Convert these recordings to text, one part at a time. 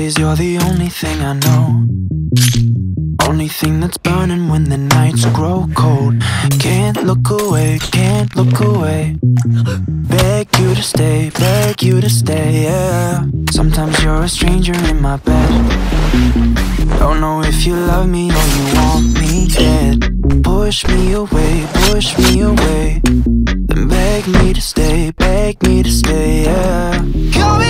days you're the only thing I know. Only thing that's burning when the nights grow cold. Can't look away, can't look away. Beg you to stay, beg you to stay, yeah. Sometimes you're a stranger in my bed. Don't know if you love me or you want me dead. Push me away, push me away. Then beg me to stay, beg me to stay, yeah. Call me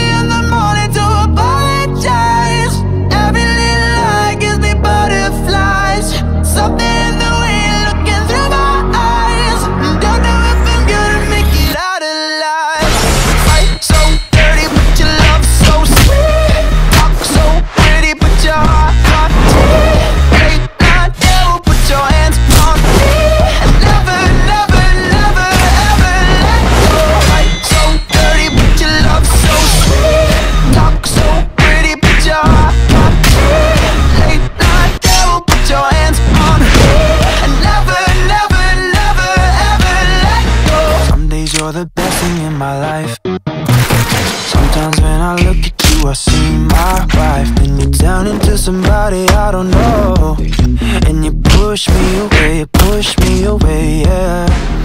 I see my wife Then you're down into somebody I don't know. And you push me away, push me away, yeah.